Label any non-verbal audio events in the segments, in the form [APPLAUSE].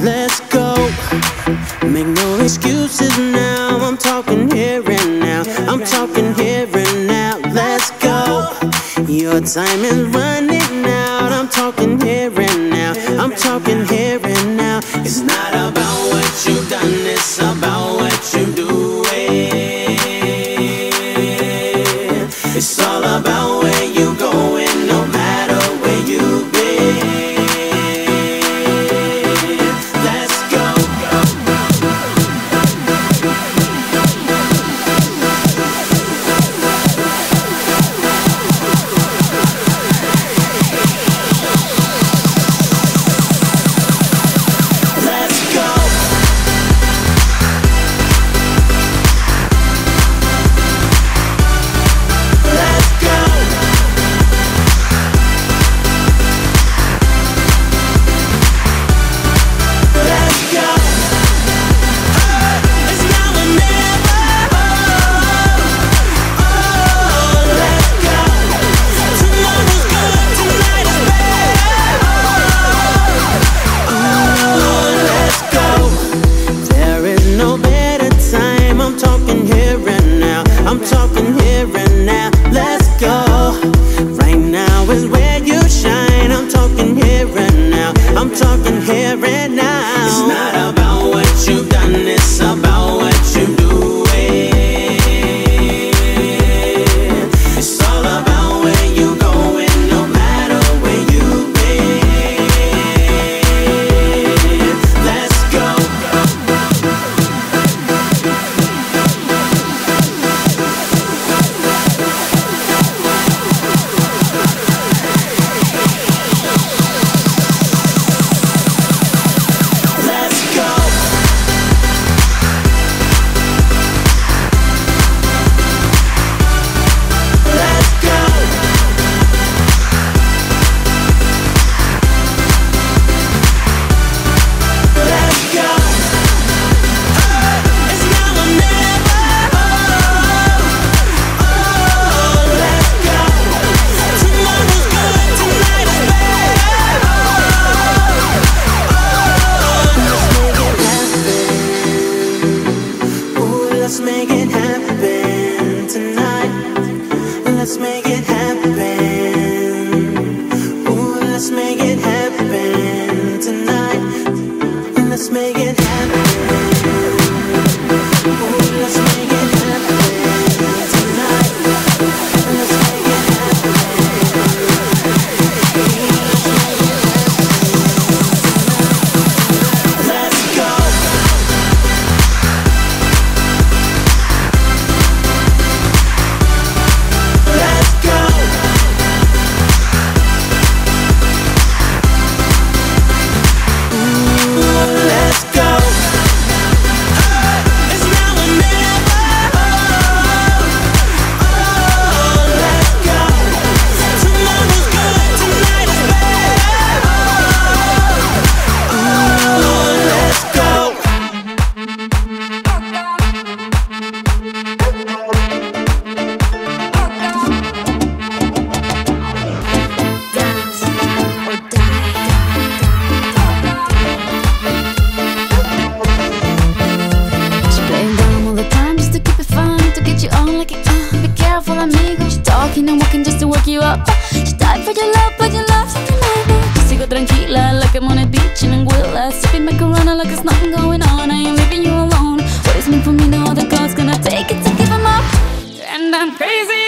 Let's go. Make no excuses now. I'm talking here and now. I'm talking here and now. Let's go. Your time is running out. I'm talking here and now. I'm talking here and now. siempre.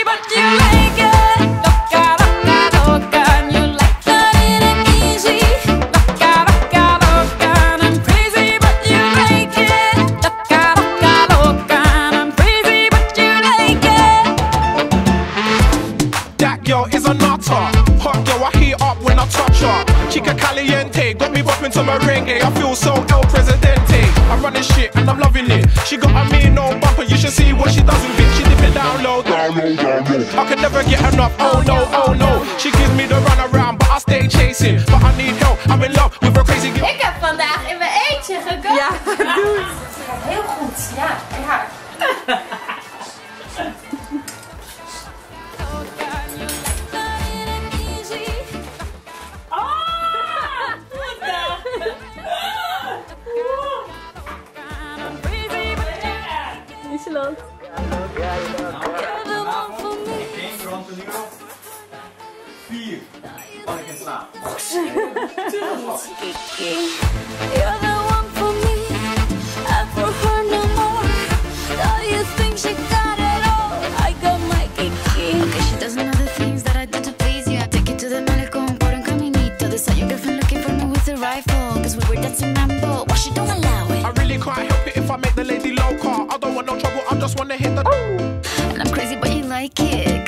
but you like it that girl is a nutter. Hot girl, I heat up when I touch her. Chica caliente, got me bopping to merengue. I feel so El Presidente. I'm running shit and I'm loving it. She got a mean old bumper, you should see what she does in I can never get enough, oh no, oh no. She gives me the run around, but I stay chasing. But I need help, I'm in love with a crazy girl. Ik heb vandaag in mijn eentje gekocht. Ja, [LAUGHS] doe het. Heel goed, ja, ja. Ah! Nederland. Ah! Ja, ja, ja. You're the one for me, and for her no more. Though you think she got it all, I got my Kiki. Okay, she doesn't know the things that I do to please you. I take you to the malecón por un caminito. They saw your girlfriend looking for me with a rifle. Cause we were dancing mambo. Why she don't allow it? I really can't help it if I make the lady low car. I don't want no trouble, I just wanna hit the. And I'm crazy, but you like it.